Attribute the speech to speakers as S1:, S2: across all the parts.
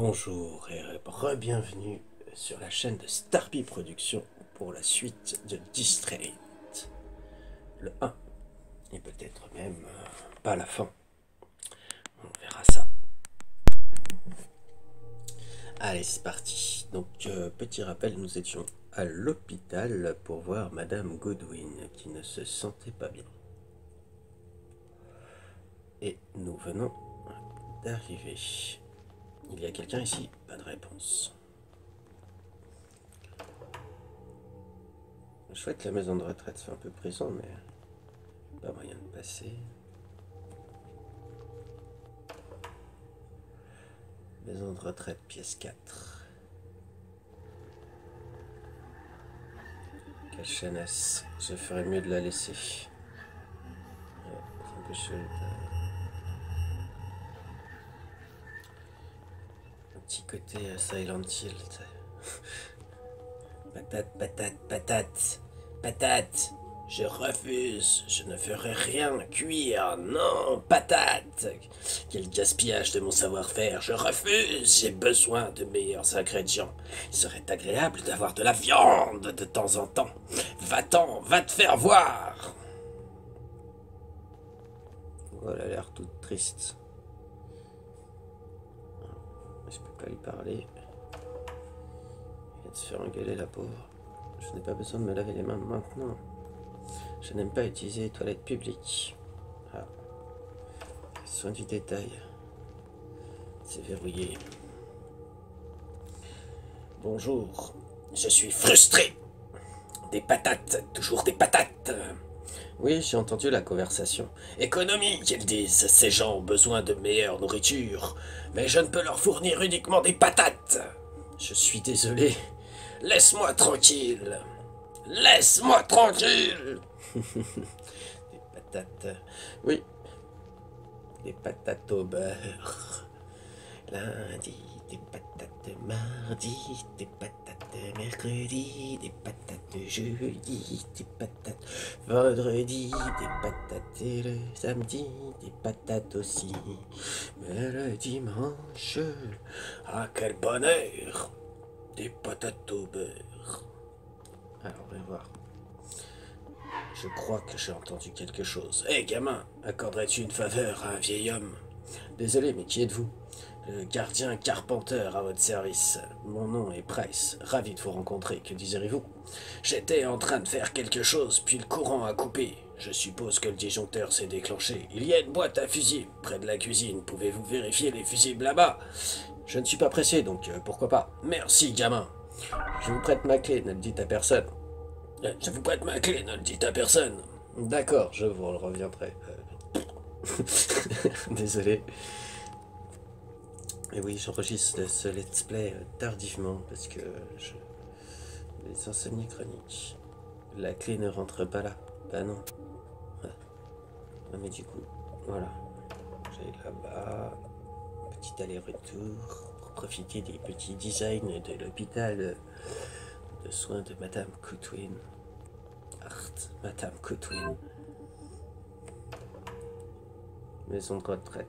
S1: Bonjour et re-bienvenue sur la chaîne de Starby Productions pour la suite de Distract. Le 1. Et peut-être même euh, pas la fin. On verra ça. Allez, c'est parti. Donc, euh, petit rappel, nous étions à l'hôpital pour voir Madame Godwin qui ne se sentait pas bien. Et nous venons d'arriver. Il y a quelqu'un ici Pas de réponse. Chouette, la maison de retraite fait un peu prison, mais pas moyen de passer. Maison de retraite, pièce 4. Quelle chaînesse. Je ferais mieux de la laisser. C'est. Côté euh, Silent Hill. patate, patate, patate, patate. Je refuse, je ne ferai rien cuire, non, patate Quel gaspillage de mon savoir-faire, je refuse, j'ai besoin de meilleurs ingrédients. Il serait agréable d'avoir de la viande de temps en temps. Va-t'en, va te faire voir Oh, elle a l'air toute triste. Lui parler. Il va se faire engueuler la pauvre. Je n'ai pas besoin de me laver les mains maintenant. Je n'aime pas utiliser les toilettes publiques. Ah. Soin du détail. C'est verrouillé. Bonjour. Je suis frustré. Des patates, toujours des patates. Oui, j'ai entendu la conversation. Économie, qu'ils disent. Ces gens ont besoin de meilleure nourriture. Mais je ne peux leur fournir uniquement des patates. Je suis désolé. Laisse-moi tranquille. Laisse-moi tranquille. des patates. Oui. Des patates au beurre. Lundi, des patates mardi, des patates mercredi, des patates jeudi, des patates vendredi, des patates le samedi, des patates aussi. Mais le dimanche, ah quel bonheur Des patates au beurre. Alors, on va voir. Je crois que j'ai entendu quelque chose. Hé, gamin, accorderais-tu une faveur à un vieil homme? Désolé, mais qui êtes-vous? Le gardien Carpenter à votre service. Mon nom est Price. Ravi de vous rencontrer. Que désirez-vous? J'étais en train de faire quelque chose, puis le courant a coupé. Je suppose que le disjoncteur s'est déclenché. Il y a une boîte à fusibles près de la cuisine. Pouvez-vous vérifier les fusibles là-bas? Je ne suis pas pressé, donc euh, pourquoi pas? Merci, gamin. Je vous prête ma clé, ne le dites à personne. Euh, je vous prête ma clé, ne le dites à personne. D'accord, je vous reviendrai. Euh, désolé. Et oui, j'enregistre ce let's play euh, tardivement parce que je... les insomnies chroniques. La clé ne rentre pas là. Bah non. Ah, mais du coup, voilà. J'ai là-bas. Petit aller-retour pour profiter des petits designs de l'hôpital de soins de Madame Coutwin. Art, Madame Coutwin. Maison de retraite.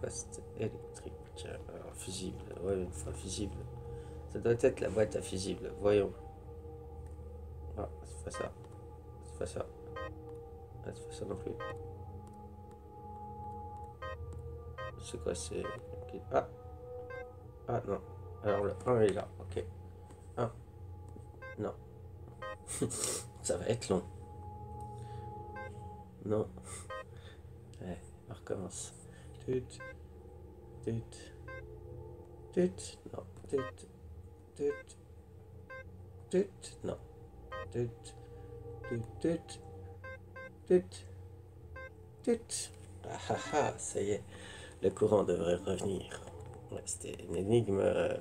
S1: Fast électrique. Alors, fusible. Ouais, une fois fusible. Ça doit être la boîte à fusible. Voyons. Ah, c'est pas ça. C'est pas ça. Ah, c'est pas ça non plus. C'est quoi C'est. Ah Ah non. Alors le 1 est là. Ok. 1. Non. ça va être long. Non. Ouais, on recommence. Tut. Tut. Non. Tut. Tut. Tut. Non. Tut. Tut. Tut. Tut. Tut. Ah ah ah, ça y est. Le courant devrait revenir. C'était une énigme euh,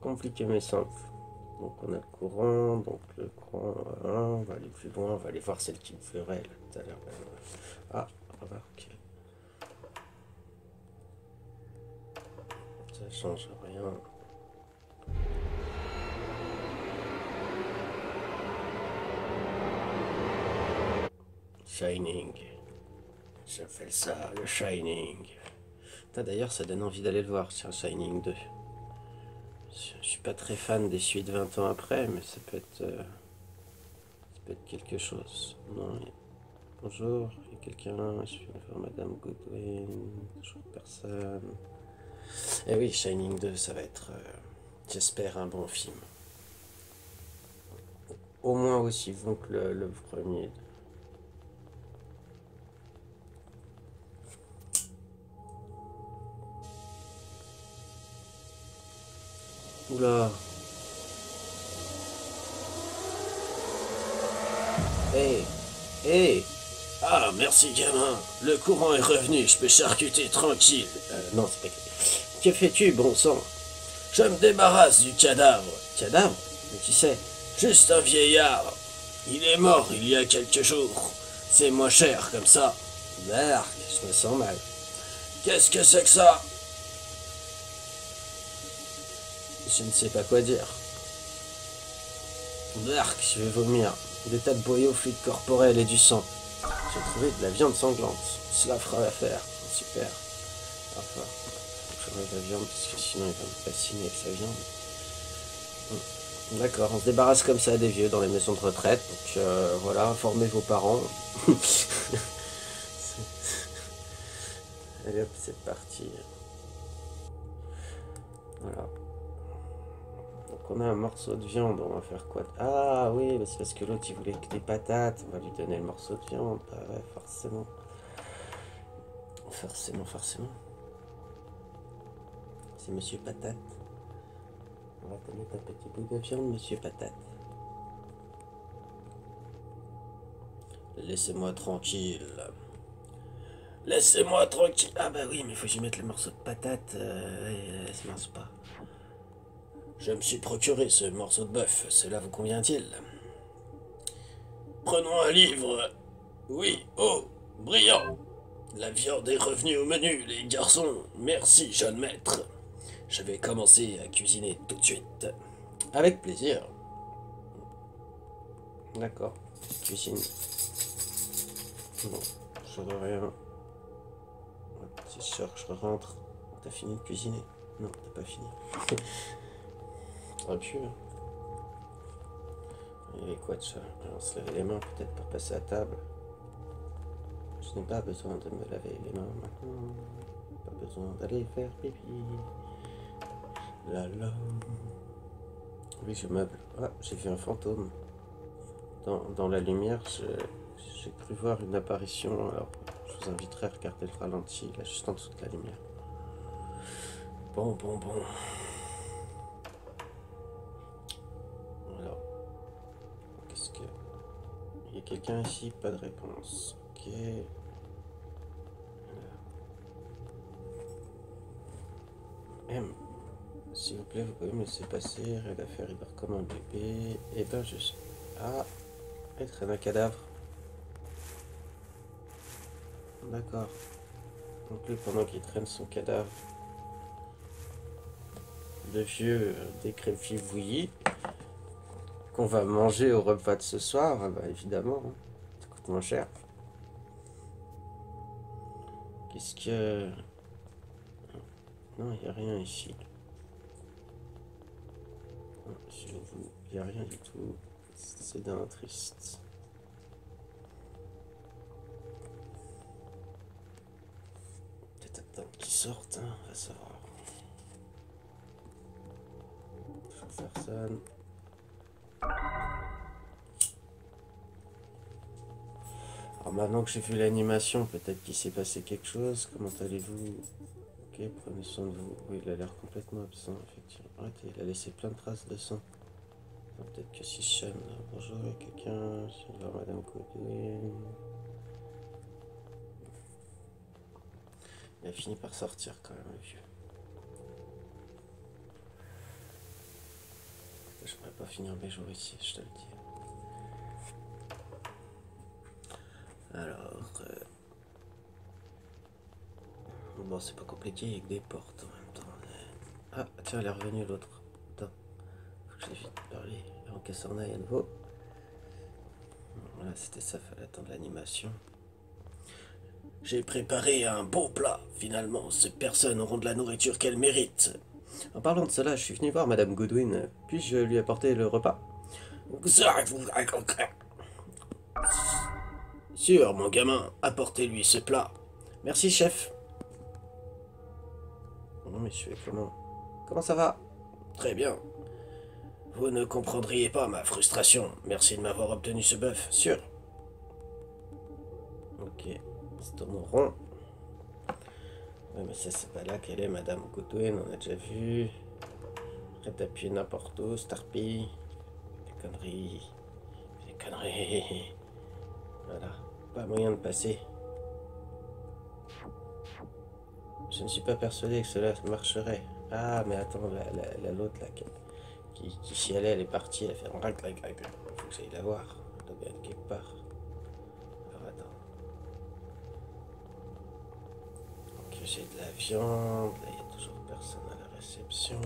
S1: compliquée mais simple. Donc on a le courant, donc le courant, voilà, on va aller plus loin, on va aller voir celle qui me ferait tout à l'heure. Ah, remarque. Ça change rien. Shining. Fait ça, le Shining. D'ailleurs, ça donne envie d'aller le voir sur Shining 2. Je suis pas très fan des suites 20 ans après, mais ça peut être, euh, ça peut être quelque chose. Bonjour, il y a quelqu'un, je suis voir Madame Goodwin, toujours personne. Eh oui, Shining 2, ça va être, euh, j'espère, un bon film. Au moins aussi bon que le, le premier. Oula. Hé Hé Ah, merci gamin. Le courant est revenu, je peux charcuter tranquille. Euh, non, c'est pas... Que fais-tu, bon sang? Je me débarrasse du cadavre. Cadavre? Mais qui c'est? Juste un vieillard. Il est mort il y a quelques jours. C'est moins cher comme ça. Merde, je me sens mal. Qu'est-ce que c'est que ça? Je ne sais pas quoi dire. Dark, je vais vomir. Des tas de boyaux, fluide corporel et du sang. J'ai trouvé de la viande sanglante. Cela fera l'affaire. Super. Enfin, la viande parce que sinon il va me fasciner avec sa viande. D'accord, on se débarrasse comme ça des vieux dans les maisons de retraite. Donc euh, voilà, informez vos parents. Allez hop, c'est parti. Voilà on a un morceau de viande, on va faire quoi Ah oui, c'est parce que l'autre il voulait que des patates, on va lui donner le morceau de viande, bah ouais, forcément. Forcément, forcément. Monsieur Patate. On va donner un petit bout de viande, Monsieur Patate. Laissez-moi tranquille. Laissez-moi tranquille. Ah bah oui, mais faut que je mette le morceau de patate. Euh, mince pas. Je me suis procuré ce morceau de bœuf, cela vous convient-il? Prenons un livre. Oui, oh, brillant. La viande est revenue au menu, les garçons. Merci, jeune maître. Je vais commencer à cuisiner tout de suite. Avec plaisir. D'accord, cuisine. Bon, je rien. C'est sûr que je rentre. T'as fini de cuisiner? Non, t'as pas fini. aurait pu. Et quoi de ça? On se laver les mains peut-être pour passer à table. Je n'ai pas besoin de me laver les mains maintenant. Pas besoin d'aller faire pipi. La la. Oui, je meuble. Ah, j'ai vu un fantôme. Dans, dans la lumière, j'ai cru voir une apparition. Alors, je vous inviterai à regarder le ralenti, là, juste en dessous de la lumière. Bon, bon, bon. quelqu'un ici? Pas de réponse. Ok. M. S'il vous plaît, vous pouvez me laisser passer. Rien à faire, il dort comme un bébé. Et eh ben, je. Ah Il traîne un cadavre. D'accord. Donc, lui, pendant qu'il traîne son cadavre, le vieux décrépit vouillis, qu'on va manger au repas de ce soir, ah bah évidemment, hein. ça coûte moins cher. Qu'est-ce que... Non, il n'y a rien ici. Il n'y a rien du tout. C'est d'un triste. Peut-être attendre qu'ils sortent, hein, on va savoir. Personne. Alors maintenant que j'ai vu l'animation, peut-être qu'il s'est passé quelque chose. Comment allez-vous? Ok, prenez soin de vous. Oui, il a l'air complètement absent, effectivement. Arrêtez, il a laissé plein de traces de sang. Peut-être que si je bonjour, il y a quelqu'un. Voir Madame Godwin. Il a fini par sortir quand même, le vieux. Je pourrais pas finir mes jours ici, je te le dis. Alors... Euh, bon, c'est pas compliqué, avec des portes en même temps. Ah, tiens, elle est revenue l'autre. Attends, faut que je vite parler qu'elle s'en aille à nouveau. Voilà, c'était ça, fallait attendre l'animation. J'ai préparé un beau plat. Finalement, ces personnes auront de la nourriture qu'elles méritent. En parlant de cela, je suis venu voir Madame Goodwin. Puis-je lui apporter le repas? Sûr, mon gamin, apportez-lui ce plat. Merci, chef. Non, monsieur, comment Comment ça va? Très bien. Vous ne comprendriez pas ma frustration. Merci de m'avoir obtenu ce bœuf, sûr. Ok, c'est mon rond. Ouais, mais ça, c'est pas là qu'elle est, Madame Goodwin, on a déjà vu. Arrête d'appuyer n'importe où, Starpy. Des conneries. Des conneries. Voilà, pas moyen de passer. Je ne suis pas persuadé que cela marcherait. Ah, mais attends, la, la, l'autre là, qui, qui, chialait, elle est partie, elle a fait un rac, rac, rac. Faut que j'aille la voir. Elle doit bien être quelque part. Alors attends. Ok, j'ai de la viande. Là, il n'y a toujours personne à la réception.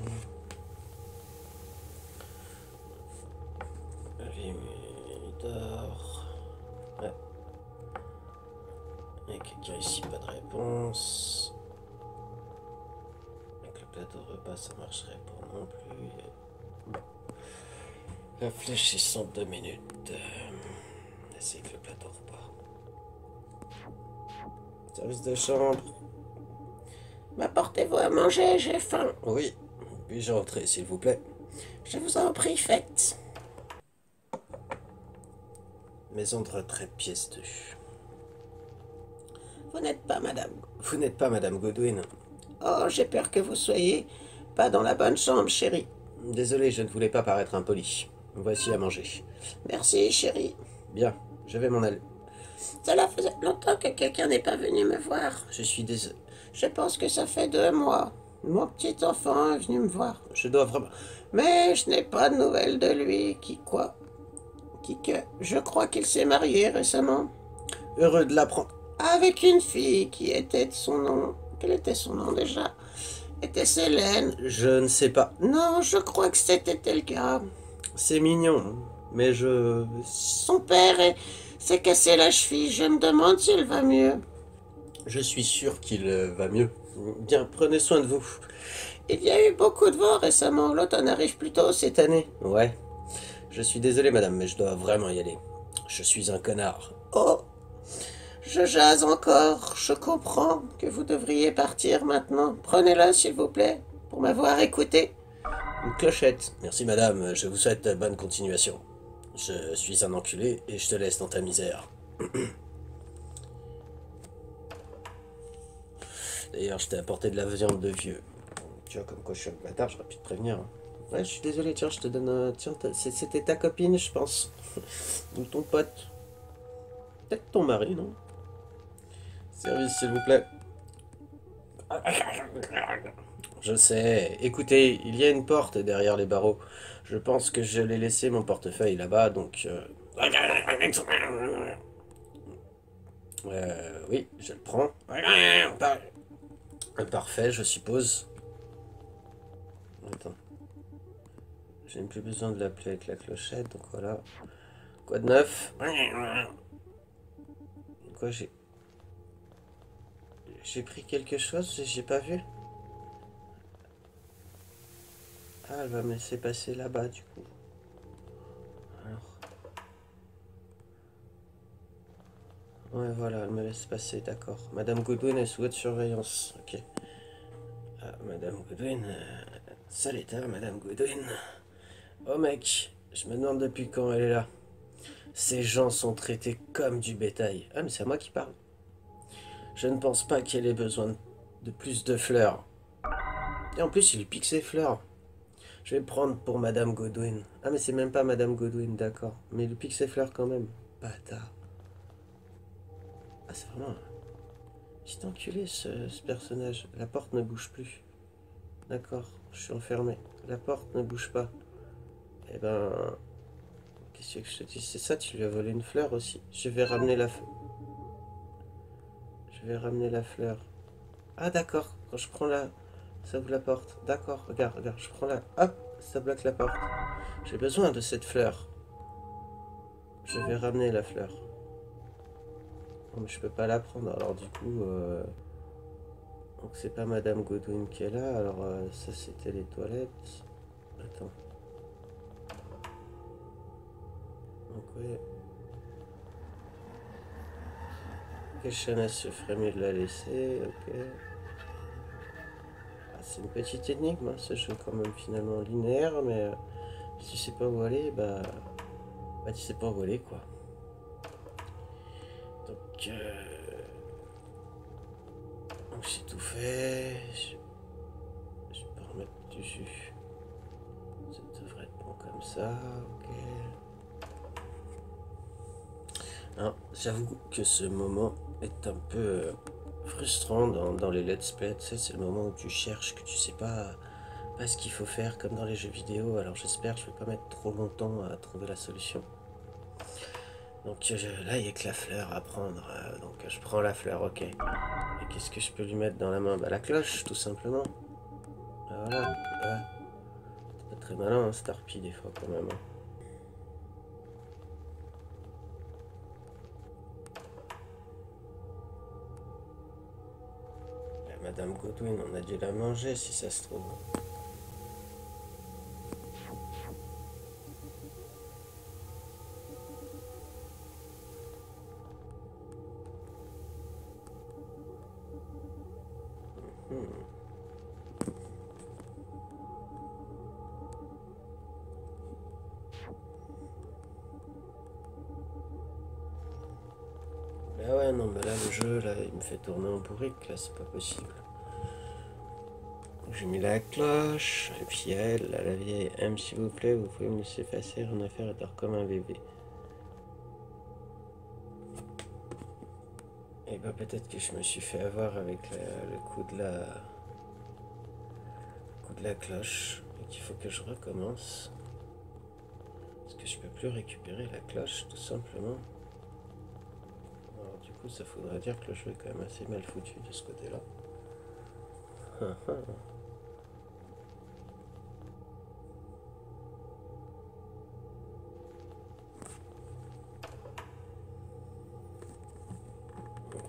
S1: Lui, il dort. Ouais. Il y a quelqu'un ici, pas de réponse plateau repas, ça marcherait pas non plus. Réfléchissons deux minutes. Euh, essayer que le plateau repas. Service de chambre. M'apportez-vous à manger, j'ai faim. Oui. Puis-je rentrer, s'il vous plaît? Je vous en prie, faites. Maison de retraite, pièce 2. Vous n'êtes pas madame. Vous n'êtes pas madame Godwin. Oh, j'ai peur que vous soyez pas dans la bonne chambre, chérie. Désolé, je ne voulais pas paraître impoli. Voici à manger. Merci, chérie. Bien, je vais m'en aller. Cela faisait longtemps que quelqu'un n'est pas venu me voir. Je suis désolé. Je pense que ça fait deux mois. Mon petit enfant est venu me voir. Je dois vraiment. Mais je n'ai pas de nouvelles de lui. Qui quoi Qui que Je crois qu'il s'est marié récemment. Heureux de l'apprendre. Avec une fille qui était de son nom. Quel était son nom déjà? Était Hélène? Je ne sais pas. Non, je crois que c'était le cas. C'est mignon, mais je... Son père s'est cassé la cheville. Je me demande s'il va mieux. Je suis sûr qu'il euh, va mieux. Bien, prenez soin de vous. Il y a eu beaucoup de vent récemment. L'automne arrive plus tôt cette année. Ouais. Je suis désolé, madame, mais je dois vraiment y aller. Je suis un connard. Oh je jase encore. Je comprends que vous devriez partir maintenant. Prenez-la, s'il vous plaît, pour m'avoir écouté. Une clochette. Merci, madame. Je vous souhaite bonne continuation. Je suis un enculé et je te laisse dans ta misère. D'ailleurs, je t'ai apporté de la viande de vieux. Tu vois, comme quoi je suis un bâtard, j'aurais pu te prévenir. Hein. Ouais, je suis désolé, tiens, je te donne. Tiens, c'était ta copine, je pense. Ou ton pote. Peut-être ton mari, non? Service, s'il vous plaît. Je sais. Écoutez, il y a une porte derrière les barreaux. Je pense que je l'ai laissé mon portefeuille là-bas, donc... Euh... euh oui, je le prends. Parfait, je suppose. Attends. J'ai plus besoin de l'appeler avec la clochette, donc voilà. Quoi de neuf? Quoi j'ai... J'ai pris quelque chose, j'ai pas vu. Ah, elle va me laisser passer là-bas du coup. Alors. Ouais, voilà, elle me laisse passer, d'accord. Madame Goodwin est sous votre surveillance. Ok. Ah, Madame Goodwin. Euh, sale Madame Goodwin. Oh mec, je me demande depuis quand elle est là. Ces gens sont traités comme du bétail. Ah, mais c'est à moi qui parle. Je ne pense pas qu'elle ait besoin de plus de fleurs. Et en plus, il pique ses fleurs. Je vais prendre pour Madame Godwin. Ah, mais c'est même pas Madame Godwin, d'accord. Mais il pique ses fleurs quand même. Bâtard. Ah, c'est vraiment... C'est enculé, ce, ce personnage. La porte ne bouge plus. D'accord, je suis enfermé. La porte ne bouge pas. Eh ben... Qu'est-ce que je te dis? C'est ça, tu lui as volé une fleur aussi. Je vais ramener la... Je vais ramener la fleur. Ah d'accord, quand je prends la... Ça ouvre la porte. D'accord, regarde, regarde, je prends la... Hop, ça bloque la porte. J'ai besoin de cette fleur. Je vais ramener la fleur. mais je peux pas la prendre, alors du coup... euh, Donc c'est pas Madame Godwin qui est là, alors euh, ça c'était les toilettes. Attends. Donc ouais. Ok, Shana se ferait mieux de la laisser, ok. Ah, c'est une petite énigme, hein, ce jeu quand même finalement linéaire, mais euh, si tu sais pas où aller, bah... Bah tu sais pas où aller quoi. Donc... Euh... Donc j'ai tout fait. Je, je peux remettre du jus. Ça devrait être bon comme ça, ok. Hein, J'avoue que ce moment est un peu euh, frustrant dans, dans les let's play. Tu sais, c'est le moment où tu cherches, que tu sais pas, pas ce qu'il faut faire comme dans les jeux vidéo. Alors j'espère que je vais pas mettre trop longtemps à trouver la solution. Donc je- là, il n'y a que la fleur à prendre. euh, donc je prends la fleur, ok. Et qu'est-ce que je peux lui mettre dans la main? Bah la cloche, tout simplement. Voilà. C'est pas très malin, hein, Starpy, des fois, quand même. hein. Madame Godwin, on a dû la manger, si ça se trouve. Ouais, non, mais là, le jeu, là, il me fait tourner en bourrique, là, c'est pas possible. J'ai mis la cloche, et puis elle, la vieille, M, s'il vous plaît, vous pouvez me laisser passer, rien à faire, elle dort comme un bébé. Et bah peut-être que je me suis fait avoir avec le coup de la... le coup de la cloche, et qu'il faut que je recommence. Parce que je peux plus récupérer la cloche, tout simplement. Ça faudrait dire que le jeu est quand même assez mal foutu de ce côté-là.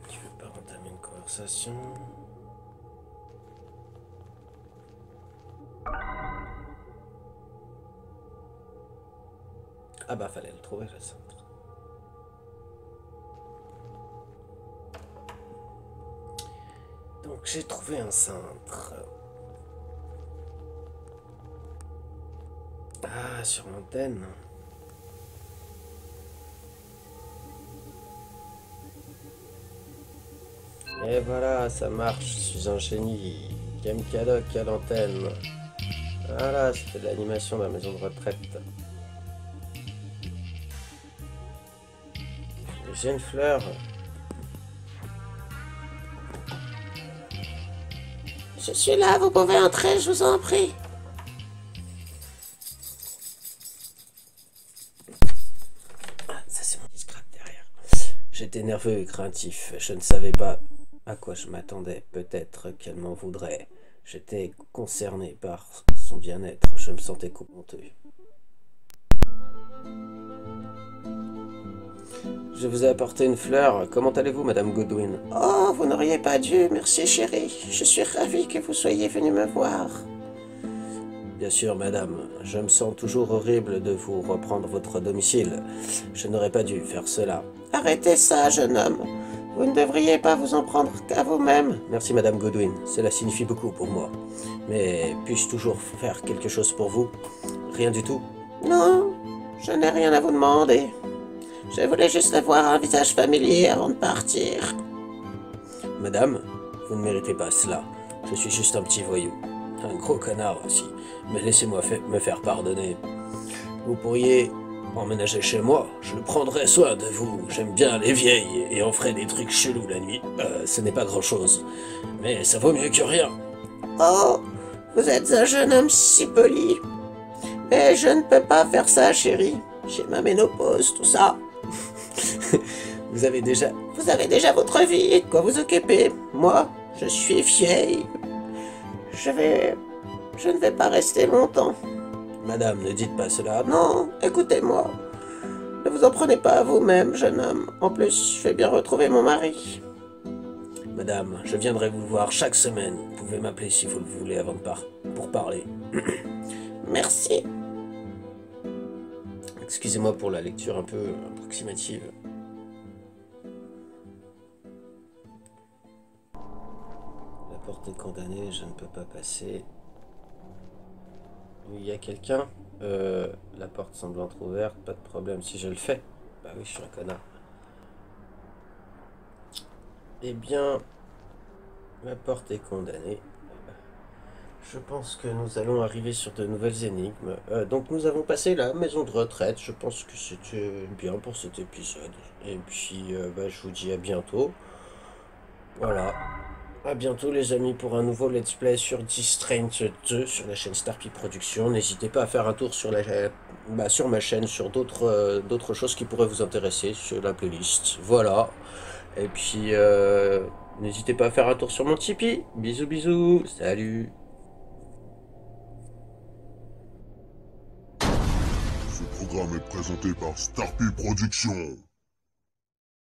S1: Tu veux pas entamer une conversation? Ah bah fallait le trouver le J'ai trouvé un cintre. Ah, sur l'antenne. Et voilà, ça marche, je suis un génie. Game à l'antenne. Voilà, c'était de l'animation de la maison de retraite. J'ai une fleur.
S2: Je suis là, vous pouvez entrer, je vous en prie.
S1: Ah, ça c'est mon derrière. J'étais nerveux et craintif. Je ne savais pas à quoi je m'attendais. Peut-être qu'elle m'en voudrait. J'étais concerné par son bien-être. Je me sentais coupanteux. Je vous ai apporté une fleur. Comment allez-vous, Madame Godwin?
S2: Oh, vous n'auriez pas dû, merci chérie. Je suis ravie que vous soyez venu me voir.
S1: Bien sûr, madame. Je me sens toujours horrible de vous reprendre votre domicile. Je n'aurais pas dû faire cela.
S2: Arrêtez ça, jeune homme. Vous ne devriez pas vous en prendre qu'à vous-même.
S1: Merci, Madame Godwin. Cela signifie beaucoup pour moi. Mais puis-je toujours faire quelque chose pour vous? Rien du tout?
S2: Non, je n'ai rien à vous demander. Je voulais juste avoir un visage familier avant de partir.
S1: Madame, vous ne méritez pas cela. Je suis juste un petit voyou. Un gros connard aussi. Mais laissez-moi fa- me faire pardonner. Vous pourriez emménager chez moi. Je prendrai soin de vous. J'aime bien les vieilles et on ferait des trucs chelous la nuit. Euh, ce n'est pas grand-chose. Mais ça vaut mieux que rien.
S2: Oh, vous êtes un jeune homme si poli. Mais je ne peux pas faire ça, chérie. J'ai ma ménopause, tout ça.
S1: Vous avez déjà...
S2: Vous avez déjà votre vie de quoi vous occuper. Moi, je suis vieille. Je vais... Je ne vais pas rester longtemps.
S1: Madame, ne dites pas cela.
S2: Non, écoutez-moi. Ne vous en prenez pas à vous-même, jeune homme. En plus, je vais bien retrouver mon mari.
S1: Madame, je viendrai vous voir chaque semaine. Vous pouvez m'appeler si vous le voulez avant de part pour parler.
S2: Merci.
S1: Excusez-moi pour la lecture un peu approximative. La porte est condamnée, je ne peux pas passer. Il y a quelqu'un euh, La porte semble entrouverte, pas de problème si je le fais. Bah oui, je suis un connard. Eh bien, la porte est condamnée. Je pense que nous allons arriver sur de nouvelles énigmes. Euh, donc nous avons passé la maison de retraite. Je pense que c'était bien pour cet épisode. Et puis euh, bah, je vous dis à bientôt. Voilà. À bientôt les amis pour un nouveau let's play sur Distraint 2 sur la chaîne Starpy Productions. N'hésitez pas à faire un tour sur, la, bah, sur ma chaîne, sur d'autres euh, d'autres choses qui pourraient vous intéresser sur la playlist. Voilà. Et puis n'hésitez pas à faire un tour sur mon Tipeee. Bisous bisous. Salut.
S3: Ce programme est présenté par Starpy Productions.